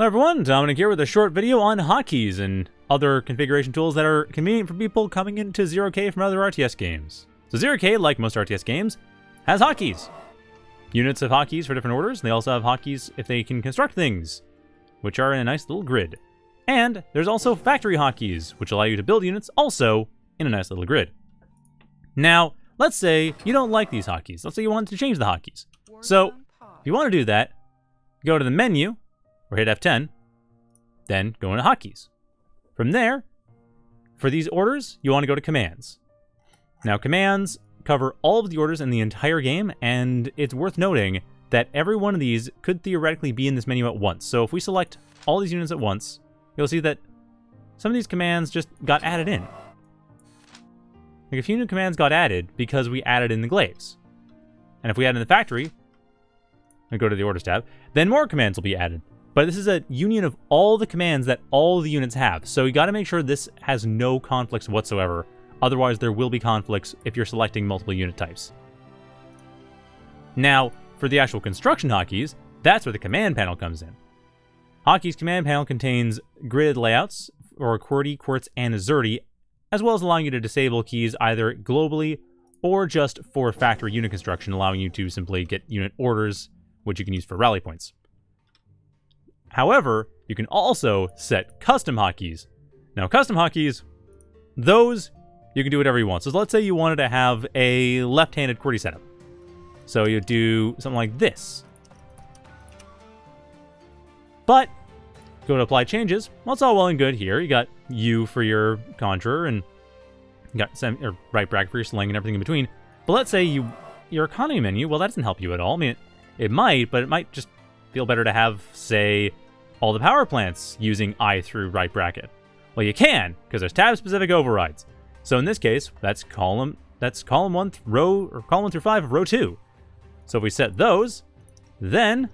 Hello everyone, Dominic here with a short video on hotkeys and other configuration tools that are convenient for people coming into Zero K from other RTS games. So Zero K, like most RTS games, has hotkeys. Units of hotkeys for different orders, and they also have hotkeys if they can construct things, which are in a nice little grid. And there's also factory hotkeys, which allow you to build units also in a nice little grid. Now, let's say you don't like these hotkeys. Let's say you want to change the hotkeys. So, if you want to do that, go to the menu, or hit F10, then go into hotkeys. From there, for these orders, you want to go to commands. Now, commands cover all of the orders in the entire game, and it's worth noting that every one of these could theoretically be in this menu at once. So if we select all these units at once, you'll see that some of these commands just got added in. Like a few new commands got added because we added in the glaives. And if we add in the factory, and go to the orders tab, then more commands will be added. But this is a union of all the commands that all the units have, so you gotta make sure this has no conflicts whatsoever. Otherwise, there will be conflicts if you're selecting multiple unit types. Now, for the actual construction hotkeys, that's where the command panel comes in. Hotkey's command panel contains gridded layouts for QWERTY, QWERTZ, and AZERTY, as well as allowing you to disable keys either globally or just for factory unit construction, allowing you to simply get unit orders, which you can use for rally points. However, you can also set custom hotkeys. Now, custom hotkeys, those you can do whatever you want. So let's say you wanted to have a left-handed QWERTY setup. So you do something like this. But go to apply changes. Well, it's all well and good here. You got U for your conjurer and you got or right bracket for your sling and everything in between. But let's say you your economy menu, well, that doesn't help you at all. I mean, it, it might, but it might just feel better to have, say, all the power plants using I through right bracket. Well, you can, because there's tab-specific overrides. So in this case, that's column that's column one row or column through five of row two. So if we set those, then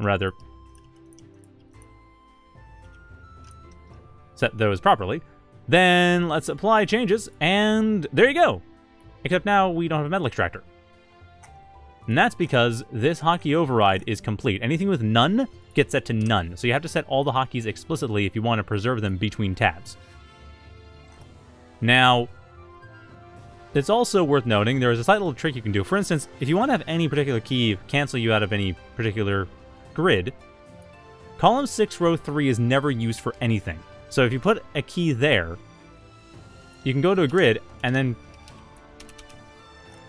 rather set those properly, then let's apply changes, and there you go. Except now we don't have a metal extractor. And that's because this hotkey override is complete. Anything with none gets set to none. So you have to set all the hotkeys explicitly if you want to preserve them between tabs. Now, it's also worth noting there is a slight little trick you can do. For instance, if you want to have any particular key cancel you out of any particular grid, column 6, row 3 is never used for anything. So if you put a key there, you can go to a grid and then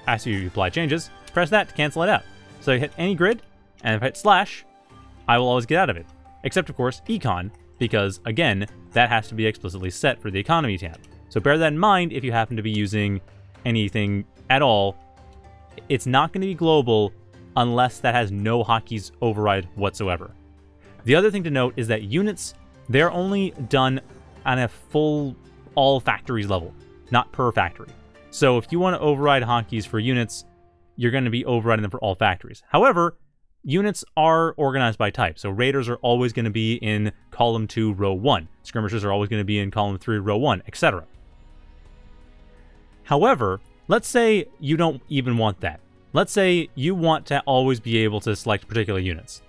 as you apply changes, press that to cancel it out. So you hit any grid, and if I hit slash, I will always get out of it. Except, of course, econ, because, again, that has to be explicitly set for the economy tab. So bear that in mind if you happen to be using anything at all. It's not going to be global unless that has no hotkeys override whatsoever. The other thing to note is that units, they're only done on a full all factories level, not per factory. So if you want to override hotkeys for units, you're going to be overriding them for all factories. However, units are organized by type. So raiders are always going to be in column 2, row 1. Skirmishers are always going to be in column 3, row 1, etc. However, let's say you don't even want that. Let's say you want to always be able to select particular units.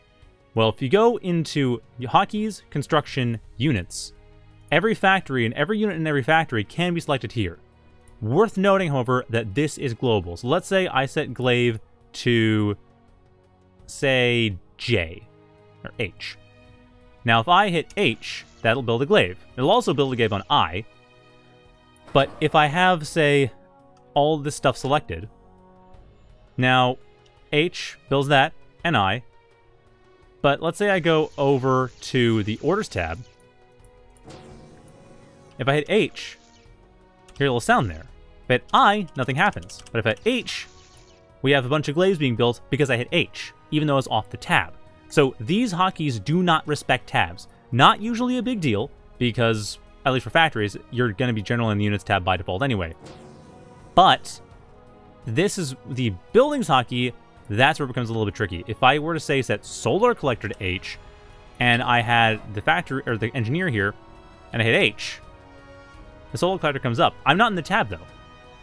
Well, if you go into hotkeys, construction, units, every factory and every unit in every factory can be selected here. Worth noting, however, that this is global. So let's say I set glaive to, say, J, or H. Now, if I hit H, that'll build a glaive. It'll also build a glaive on I. But if I have, say, all this stuff selected, now H builds that, and I. But let's say I go over to the Orders tab. If I hit H, hear a little sound there. If I hit I, nothing happens. But if I hit H, we have a bunch of glaives being built because I hit H, even though it's off the tab. So these hotkeys do not respect tabs. Not usually a big deal, because, at least for factories, you're going to be generally in the units tab by default anyway. But, this is the buildings hotkey, that's where it becomes a little bit tricky. If I were to say set solar collector to H, and I had the factory, or the engineer here, and I hit H, the solar collector comes up. I'm not in the tab, though.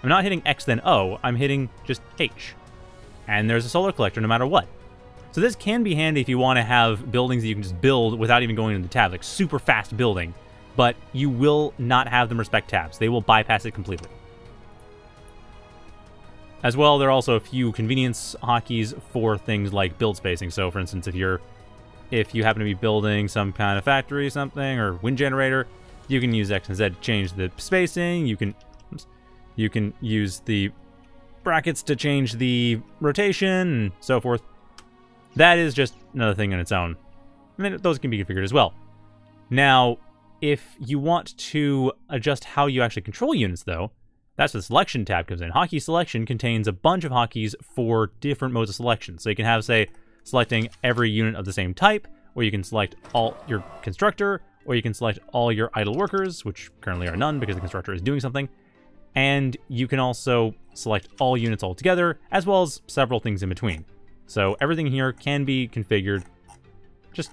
I'm not hitting X then O, I'm hitting just H. And there's a solar collector no matter what. So this can be handy if you want to have buildings that you can just build without even going into the tab, like super fast building. But you will not have them respect tabs. They will bypass it completely. As well, there are also a few convenience hotkeys for things like build spacing. So, for instance, if you're if you happen to be building some kind of factory, something, or wind generator, you can use X and Z to change the spacing. You can you can use the brackets to change the rotation and so forth. That is just another thing on its own. I mean, those can be configured as well. Now, if you want to adjust how you actually control units, though, that's where the selection tab comes in. Hotkey selection contains a bunch of hotkeys for different modes of selection. So you can have, say, selecting every unit of the same type, or you can select all your constructor, or you can select all your idle workers, which currently are none because the constructor is doing something. And you can also select all units all together, as well as several things in between. So everything here can be configured just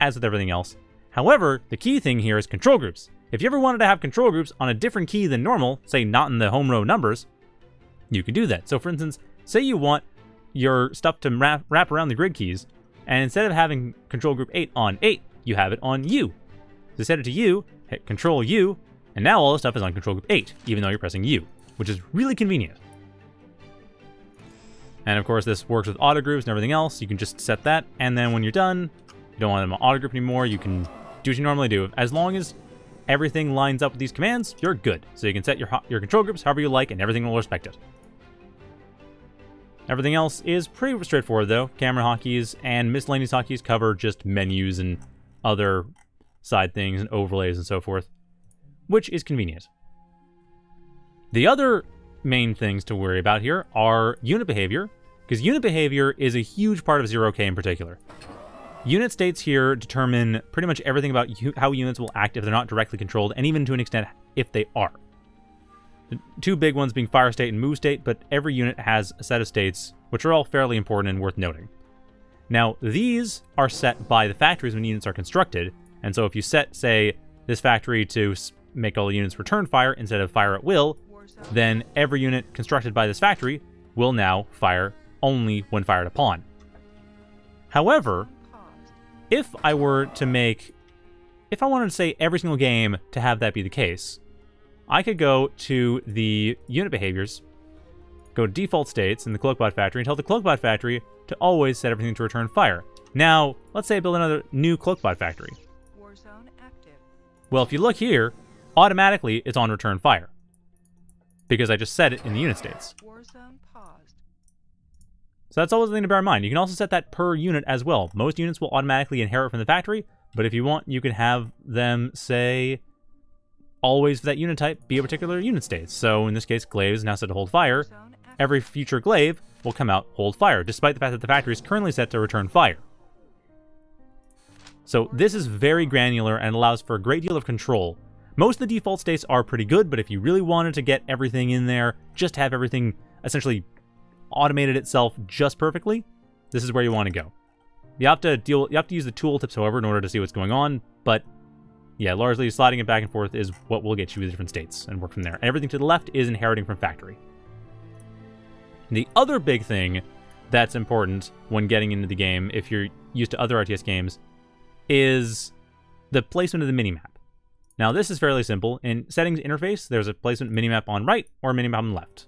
as with everything else. However, the key thing here is control groups. If you ever wanted to have control groups on a different key than normal, say not in the home row numbers, you can do that. So for instance, say you want your stuff to wrap, wrap around the grid keys, and instead of having control group 8 on 8, you have it on U. So set it to U, hit control U, and now all the stuff is on control group 8, even though you're pressing U, which is really convenient. And of course, this works with auto groups and everything else. You can just set that, and then when you're done, you don't want them on auto group anymore, you can do what you normally do. As long as everything lines up with these commands, you're good. So you can set your, your control groups however you like, and everything will respect it. Everything else is pretty straightforward, though. Camera hotkeys and miscellaneous hotkeys cover just menus and other side things and overlays and so forth, which is convenient. The other main things to worry about here are unit behavior, because unit behavior is a huge part of 0K in particular. Unit states here determine pretty much everything about how units will act if they're not directly controlled, and even to an extent if they are. The two big ones being fire state and move state, but every unit has a set of states, which are all fairly important and worth noting. Now, these are set by the factories when units are constructed, and so if you set, say, this factory to make all the units return fire instead of fire at will, then every unit constructed by this factory will now fire only when fired upon. However, if I were to make, if I wanted to say every single game to have that be the case, I could go to the unit behaviors, go to default states in the Cloakbot factory, and tell the Cloakbot factory to always set everything to return fire. Now, let's say I build another new Cloakbot factory. Well, if you look here, automatically it's on return fire. Because I just set it in the unit states. So that's always the thing to bear in mind. You can also set that per unit as well. Most units will automatically inherit from the factory, but if you want, you can have them say always for that unit type be a particular unit state. So in this case, glaive is now set to hold fire. Every future glaive will come out hold fire, despite the fact that the factory is currently set to return fire. So this is very granular and allows for a great deal of control. Most of the default states are pretty good, but if you really wanted to get everything in there, just have everything essentially automated itself just perfectly, this is where you want to go. You have to deal. You have to use the tooltips, however, in order to see what's going on. But yeah, largely sliding it back and forth is what will get you the different states and work from there. And everything to the left is inheriting from factory. The other big thing that's important when getting into the game, if you're used to other RTS games, is the placement of the minimap. Now, this is fairly simple. In settings interface, there's a placement minimap on right or minimap on left.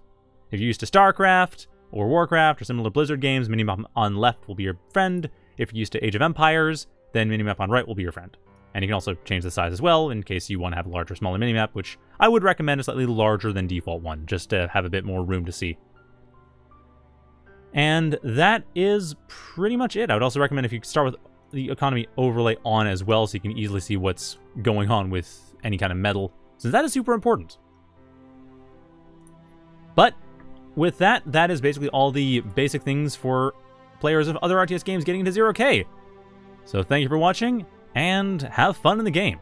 If you're used to StarCraft, or Warcraft or similar Blizzard games, minimap on left will be your friend. If you're used to Age of Empires, then minimap on right will be your friend. And you can also change the size as well in case you want to have a larger, smaller minimap, which I would recommend a slightly larger than default one, just to have a bit more room to see. And that is pretty much it. I would also recommend if you start with the economy overlay on as well, so you can easily see what's going on with any kind of metal, since that is super important. But with that, that is basically all the basic things for players of other RTS games getting into 0K. So thank you for watching, and have fun in the game.